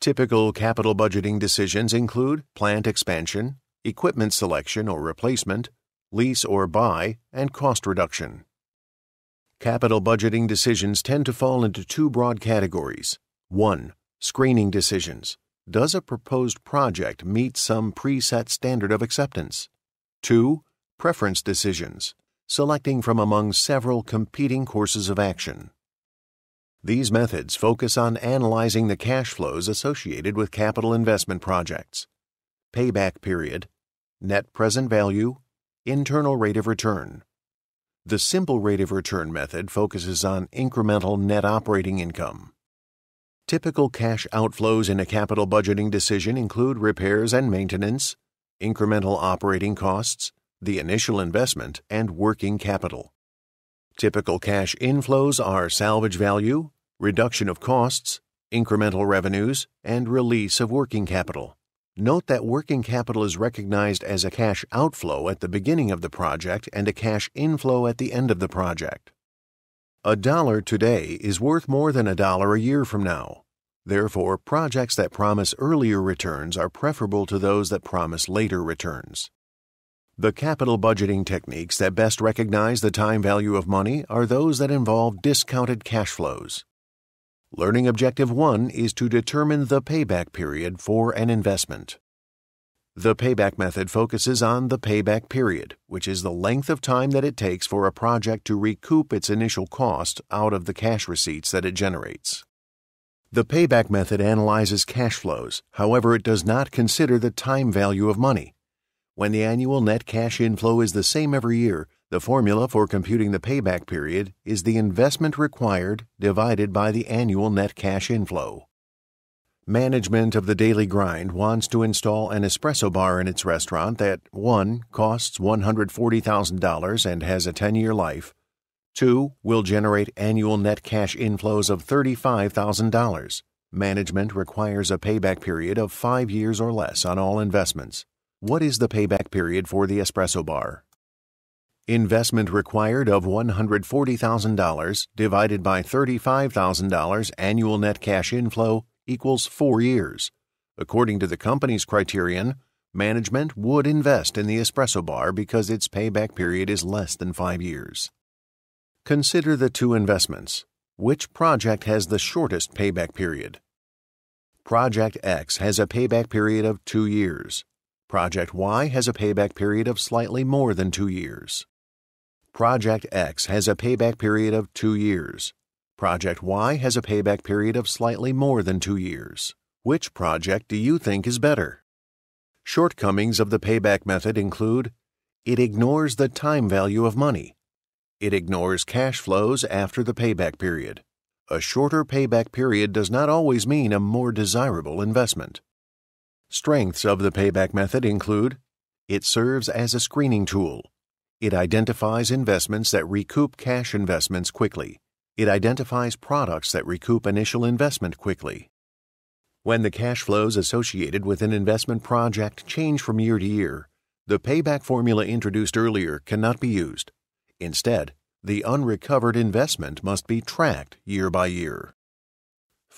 Typical capital budgeting decisions include plant expansion, equipment selection or replacement, lease or buy, and cost reduction. Capital budgeting decisions tend to fall into two broad categories. 1. Screening decisions. Does a proposed project meet some preset standard of acceptance? 2. Preference decisions. Selecting from among several competing courses of action. These methods focus on analyzing the cash flows associated with capital investment projects, payback period, net present value, internal rate of return. The simple rate of return method focuses on incremental net operating income. Typical cash outflows in a capital budgeting decision include repairs and maintenance, incremental operating costs, the initial investment, and working capital. Typical cash inflows are salvage value, reduction of costs, incremental revenues, and release of working capital. Note that working capital is recognized as a cash outflow at the beginning of the project and a cash inflow at the end of the project. A dollar today is worth more than a dollar a year from now. Therefore, projects that promise earlier returns are preferable to those that promise later returns. The capital budgeting techniques that best recognize the time value of money are those that involve discounted cash flows. Learning Objective 1 is to determine the payback period for an investment. The payback method focuses on the payback period, which is the length of time that it takes for a project to recoup its initial cost out of the cash receipts that it generates. The payback method analyzes cash flows, however, it does not consider the time value of money. When the annual net cash inflow is the same every year, the formula for computing the payback period is the investment required divided by the annual net cash inflow. Management of the daily grind wants to install an espresso bar in its restaurant that 1. costs $140,000 and has a 10 year life, 2. will generate annual net cash inflows of $35,000. Management requires a payback period of 5 years or less on all investments. What is the payback period for the espresso bar? Investment required of $140,000 divided by $35,000 annual net cash inflow equals 4 years. According to the company's criterion, management would invest in the espresso bar because its payback period is less than 5 years. Consider the two investments. Which project has the shortest payback period? Project X has a payback period of 2 years. Project Y has a payback period of slightly more than two years. Project X has a payback period of two years. Project Y has a payback period of slightly more than two years. Which project do you think is better? Shortcomings of the payback method include it ignores the time value of money. It ignores cash flows after the payback period. A shorter payback period does not always mean a more desirable investment. Strengths of the payback method include it serves as a screening tool. It identifies investments that recoup cash investments quickly. It identifies products that recoup initial investment quickly. When the cash flows associated with an investment project change from year to year, the payback formula introduced earlier cannot be used. Instead, the unrecovered investment must be tracked year by year.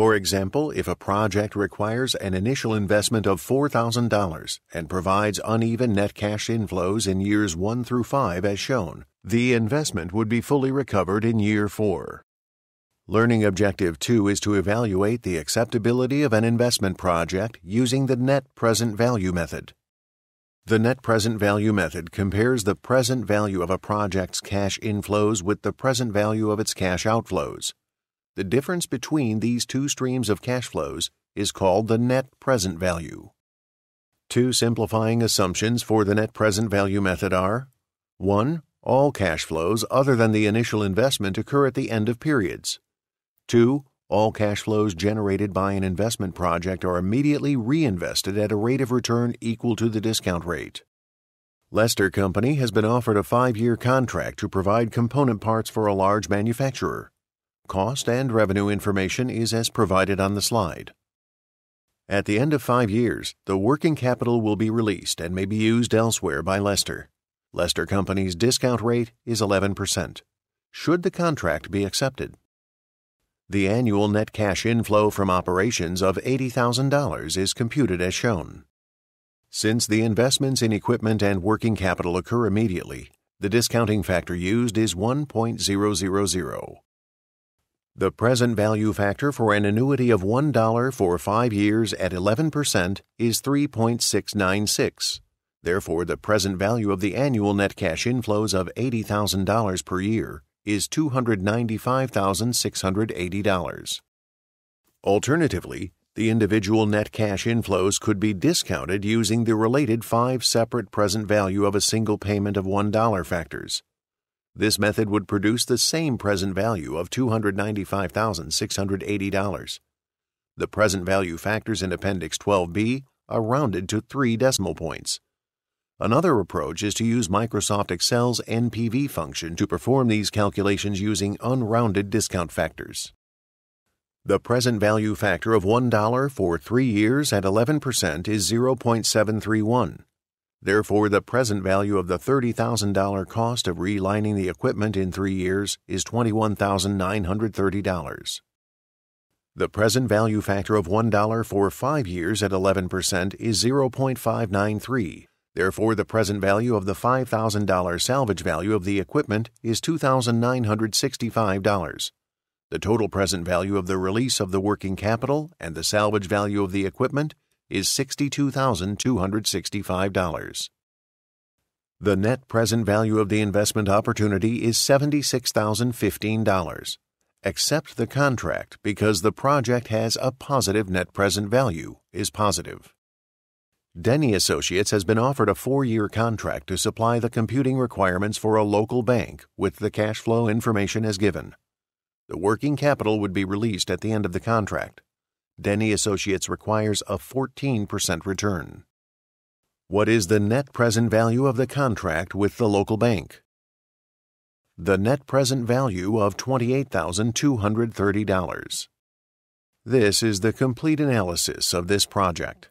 For example, if a project requires an initial investment of $4,000 and provides uneven net cash inflows in years 1 through 5 as shown, the investment would be fully recovered in year 4. Learning Objective 2 is to evaluate the acceptability of an investment project using the net present value method. The net present value method compares the present value of a project's cash inflows with the present value of its cash outflows. The difference between these two streams of cash flows is called the net present value. Two simplifying assumptions for the net present value method are 1. All cash flows other than the initial investment occur at the end of periods. 2. All cash flows generated by an investment project are immediately reinvested at a rate of return equal to the discount rate. Lester Company has been offered a five year contract to provide component parts for a large manufacturer. Cost and revenue information is as provided on the slide. At the end of five years, the working capital will be released and may be used elsewhere by Lester. Lester Company's discount rate is 11%. Should the contract be accepted? The annual net cash inflow from operations of $80,000 is computed as shown. Since the investments in equipment and working capital occur immediately, the discounting factor used is 1.000. The present value factor for an annuity of $1 for 5 years at 11% is 3.696. Therefore, the present value of the annual net cash inflows of $80,000 per year is $295,680. Alternatively, the individual net cash inflows could be discounted using the related five separate present value of a single payment of $1 factors. This method would produce the same present value of $295,680. The present value factors in Appendix 12b are rounded to three decimal points. Another approach is to use Microsoft Excel's NPV function to perform these calculations using unrounded discount factors. The present value factor of $1 for 3 years at 11% is 0.731. Therefore, the present value of the $30,000 cost of relining the equipment in 3 years is $21,930. The present value factor of $1 for 5 years at 11% is 0.593. Therefore, the present value of the $5,000 salvage value of the equipment is $2,965. The total present value of the release of the working capital and the salvage value of the equipment is $62,265. The net present value of the investment opportunity is $76,015. Accept the contract because the project has a positive net present value is positive. Denny Associates has been offered a four year contract to supply the computing requirements for a local bank with the cash flow information as given. The working capital would be released at the end of the contract. Denny Associates requires a 14% return. What is the net present value of the contract with the local bank? The net present value of $28,230. This is the complete analysis of this project.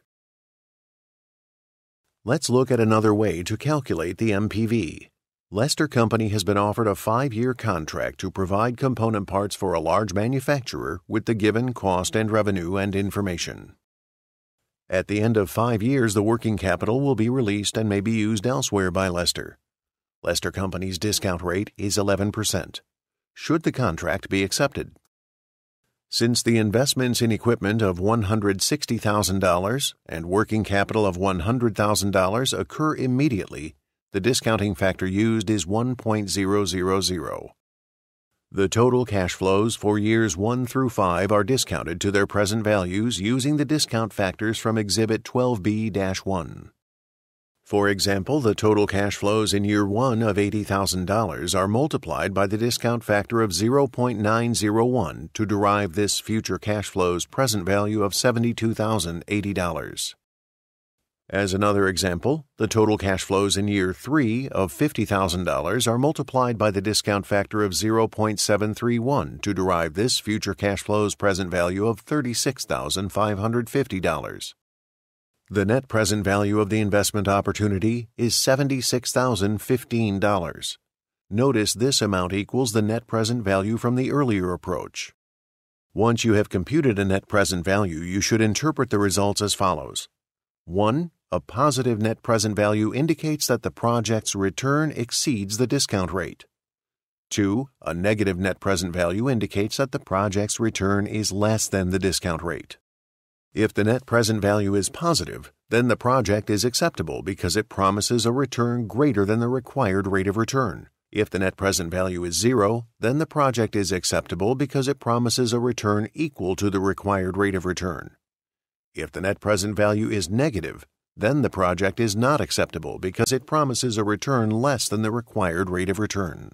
Let's look at another way to calculate the NPV. Lester Company has been offered a five year contract to provide component parts for a large manufacturer with the given cost and revenue and information. At the end of five years, the working capital will be released and may be used elsewhere by Lester. Lester Company's discount rate is 11%. Should the contract be accepted? Since the investments in equipment of $160,000 and working capital of $100,000 occur immediately, the discounting factor used is 1.000. The total cash flows for years 1 through 5 are discounted to their present values using the discount factors from Exhibit 12B 1. For example, the total cash flows in year 1 of $80,000 are multiplied by the discount factor of 0.901 to derive this future cash flow's present value of $72,080. As another example, the total cash flows in year 3 of $50,000 are multiplied by the discount factor of 0.731 to derive this future cash flow's present value of $36,550. The net present value of the investment opportunity is $76,015. Notice this amount equals the net present value from the earlier approach. Once you have computed a net present value, you should interpret the results as follows 1. A positive net present value indicates that the project's return exceeds the discount rate. 2. A negative net present value indicates that the project's return is less than the discount rate. If the net present value is positive, then the project is acceptable because it promises a return greater than the required rate of return. If the net present value is zero, then the project is acceptable because it promises a return equal to the required rate of return. If the net present value is negative, then the project is not acceptable because it promises a return less than the required rate of return.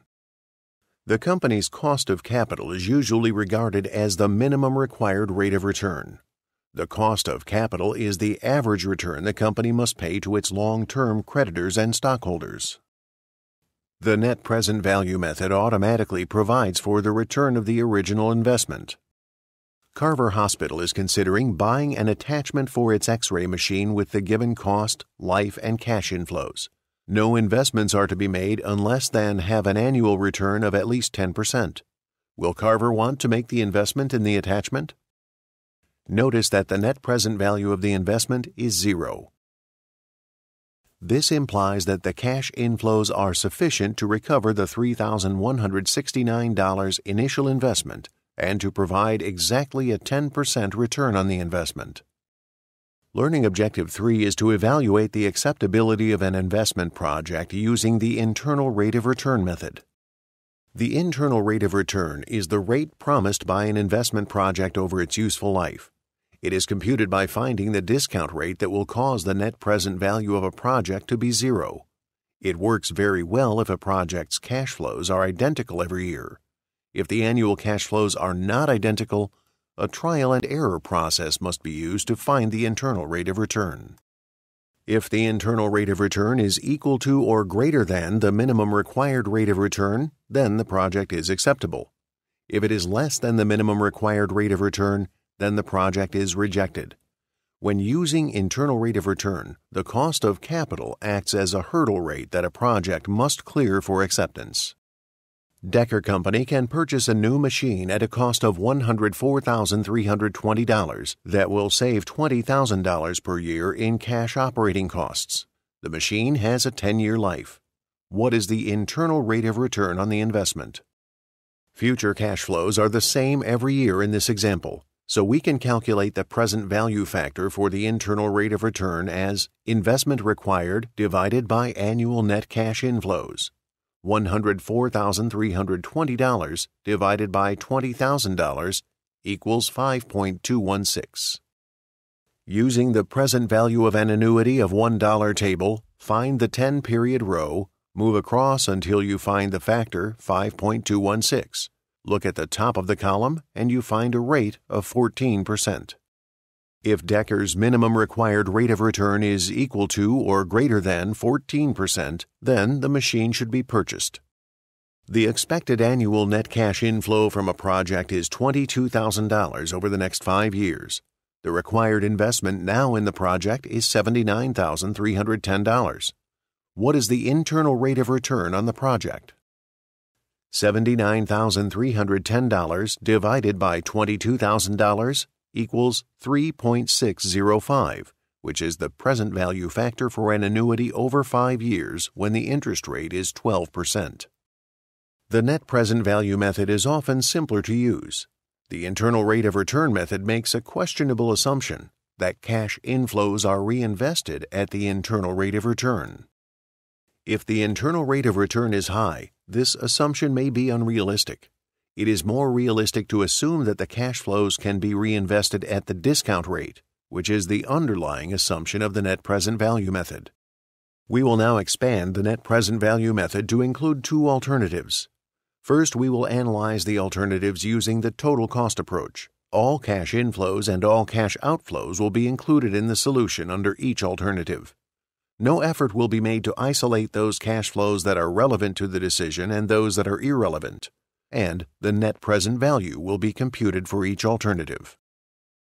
The company's cost of capital is usually regarded as the minimum required rate of return. The cost of capital is the average return the company must pay to its long term creditors and stockholders. The net present value method automatically provides for the return of the original investment. Carver Hospital is considering buying an attachment for its x ray machine with the given cost, life, and cash inflows. No investments are to be made unless then have an annual return of at least 10%. Will Carver want to make the investment in the attachment? Notice that the net present value of the investment is zero. This implies that the cash inflows are sufficient to recover the $3,169 initial investment and to provide exactly a 10% return on the investment. Learning Objective 3 is to evaluate the acceptability of an investment project using the internal rate of return method. The internal rate of return is the rate promised by an investment project over its useful life. It is computed by finding the discount rate that will cause the net present value of a project to be zero. It works very well if a project's cash flows are identical every year. If the annual cash flows are not identical, a trial and error process must be used to find the internal rate of return. If the internal rate of return is equal to or greater than the minimum required rate of return, then the project is acceptable. If it is less than the minimum required rate of return, then the project is rejected. When using internal rate of return, the cost of capital acts as a hurdle rate that a project must clear for acceptance. Decker Company can purchase a new machine at a cost of $104,320 that will save $20,000 per year in cash operating costs. The machine has a 10 year life. What is the internal rate of return on the investment? Future cash flows are the same every year in this example, so we can calculate the present value factor for the internal rate of return as investment required divided by annual net cash inflows. $104,320 divided by $20,000 equals 5.216. Using the present value of an annuity of $1 table, find the 10 period row, move across until you find the factor 5.216. Look at the top of the column and you find a rate of 14%. If Decker's minimum required rate of return is equal to or greater than 14%, then the machine should be purchased. The expected annual net cash inflow from a project is $22,000 over the next five years. The required investment now in the project is $79,310. What is the internal rate of return on the project? $79,310 divided by $22,000 equals 3.605, which is the present value factor for an annuity over five years when the interest rate is 12%. The net present value method is often simpler to use. The internal rate of return method makes a questionable assumption that cash inflows are reinvested at the internal rate of return. If the internal rate of return is high, this assumption may be unrealistic. It is more realistic to assume that the cash flows can be reinvested at the discount rate, which is the underlying assumption of the net present value method. We will now expand the net present value method to include two alternatives. First, we will analyze the alternatives using the total cost approach. All cash inflows and all cash outflows will be included in the solution under each alternative. No effort will be made to isolate those cash flows that are relevant to the decision and those that are irrelevant, and the net present value will be computed for each alternative.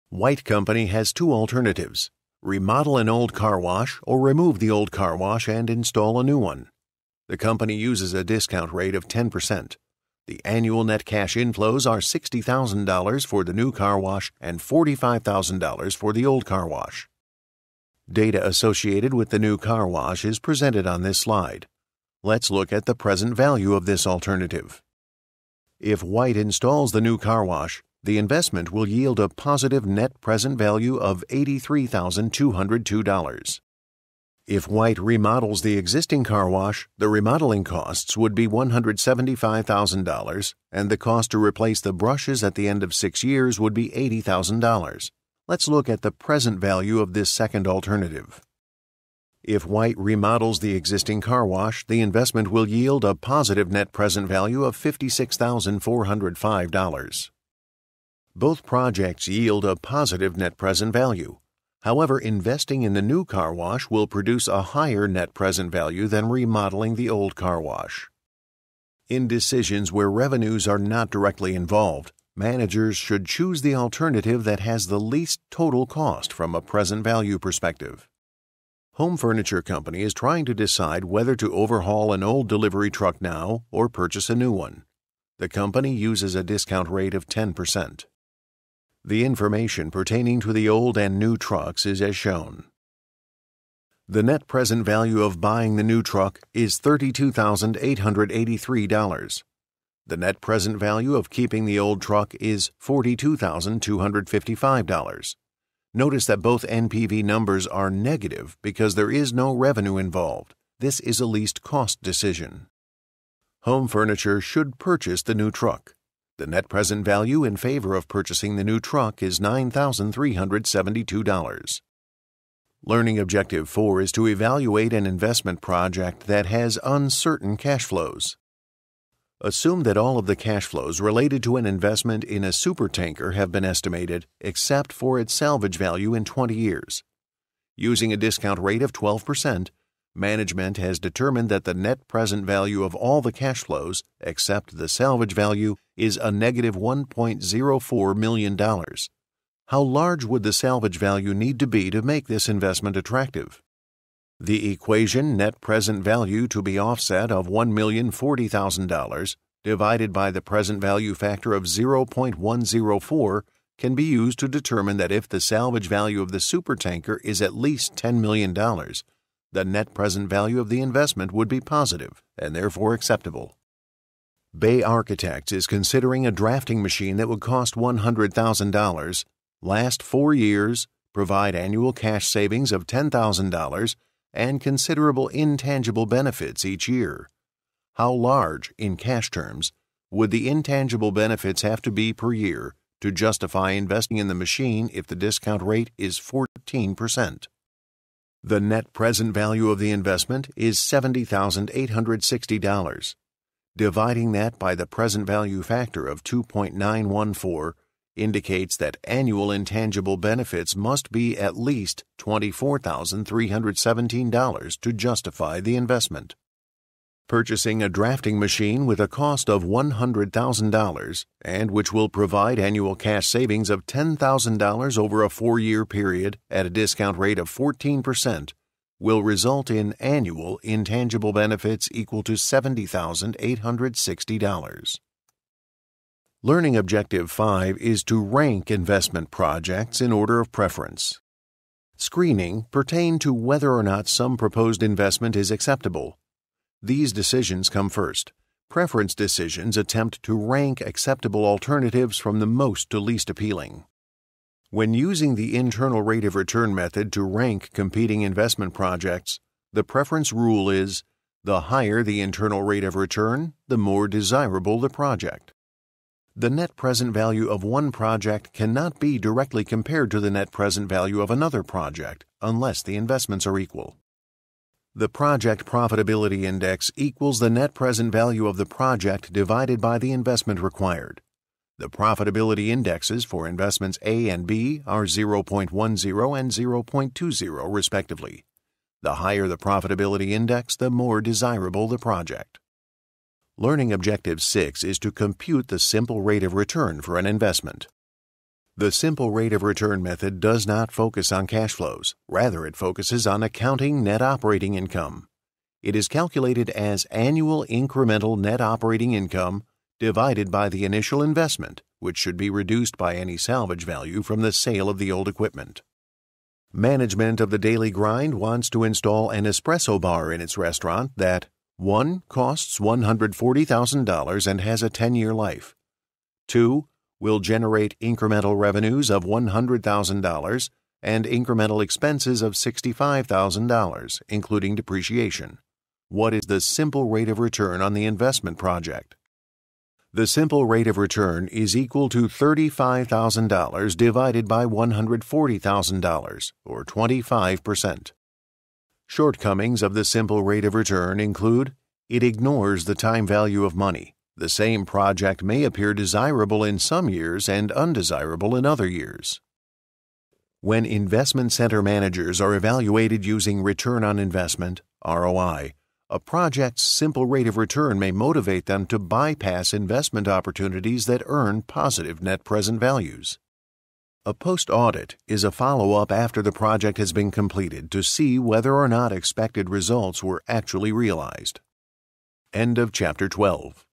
White Company has two alternatives remodel an old car wash or remove the old car wash and install a new one. The company uses a discount rate of 10%. The annual net cash inflows are $60,000 for the new car wash and $45,000 for the old car wash. Data associated with the new car wash is presented on this slide. Let's look at the present value of this alternative. If White installs the new car wash, the investment will yield a positive net present value of $83,202. If White remodels the existing car wash, the remodeling costs would be $175,000 and the cost to replace the brushes at the end of six years would be $80,000. Let's look at the present value of this second alternative. If White remodels the existing car wash, the investment will yield a positive net present value of $56,405. Both projects yield a positive net present value. However, investing in the new car wash will produce a higher net present value than remodeling the old car wash. In decisions where revenues are not directly involved, managers should choose the alternative that has the least total cost from a present value perspective. Home Furniture Company is trying to decide whether to overhaul an old delivery truck now or purchase a new one. The company uses a discount rate of 10%. The information pertaining to the old and new trucks is as shown. The net present value of buying the new truck is $32,883. The net present value of keeping the old truck is $42,255. Notice that both NPV numbers are negative because there is no revenue involved. This is a least cost decision. Home Furniture should purchase the new truck. The net present value in favor of purchasing the new truck is $9,372. Learning Objective 4 is to evaluate an investment project that has uncertain cash flows. Assume that all of the cash flows related to an investment in a supertanker have been estimated, except for its salvage value in 20 years. Using a discount rate of 12%, management has determined that the net present value of all the cash flows, except the salvage value, is a negative $1.04 million. How large would the salvage value need to be to make this investment attractive? The equation net present value to be offset of $1,040,000 divided by the present value factor of 0.104 can be used to determine that if the salvage value of the supertanker is at least $10 million, the net present value of the investment would be positive and therefore acceptable. Bay Architects is considering a drafting machine that would cost $100,000, last four years, provide annual cash savings of $10,000, and considerable intangible benefits each year. How large, in cash terms, would the intangible benefits have to be per year to justify investing in the machine if the discount rate is 14%? The net present value of the investment is $70,860. Dividing that by the present value factor of 2.914 indicates that annual intangible benefits must be at least $24,317 to justify the investment. Purchasing a drafting machine with a cost of $100,000 and which will provide annual cash savings of $10,000 over a four year period at a discount rate of 14% will result in annual intangible benefits equal to $70,860. Learning Objective 5 is to rank investment projects in order of preference. Screening pertain to whether or not some proposed investment is acceptable. These decisions come first. Preference decisions attempt to rank acceptable alternatives from the most to least appealing. When using the internal rate of return method to rank competing investment projects, the preference rule is the higher the internal rate of return, the more desirable the project the net present value of one project cannot be directly compared to the net present value of another project unless the investments are equal. The project profitability index equals the net present value of the project divided by the investment required. The profitability indexes for investments A and B are 0.10 and 0.20 respectively. The higher the profitability index, the more desirable the project. Learning Objective 6 is to compute the simple rate of return for an investment. The simple rate of return method does not focus on cash flows, rather, it focuses on accounting net operating income. It is calculated as annual incremental net operating income divided by the initial investment, which should be reduced by any salvage value from the sale of the old equipment. Management of the Daily Grind wants to install an espresso bar in its restaurant that one costs $140,000 and has a 10 year life. Two will generate incremental revenues of $100,000 and incremental expenses of $65,000, including depreciation. What is the simple rate of return on the investment project? The simple rate of return is equal to $35,000 divided by $140,000, or 25%. Shortcomings of the simple rate of return include it ignores the time value of money. The same project may appear desirable in some years and undesirable in other years. When investment center managers are evaluated using return on investment, ROI, a project's simple rate of return may motivate them to bypass investment opportunities that earn positive net present values. A post audit is a follow up after the project has been completed to see whether or not expected results were actually realized. End of chapter 12.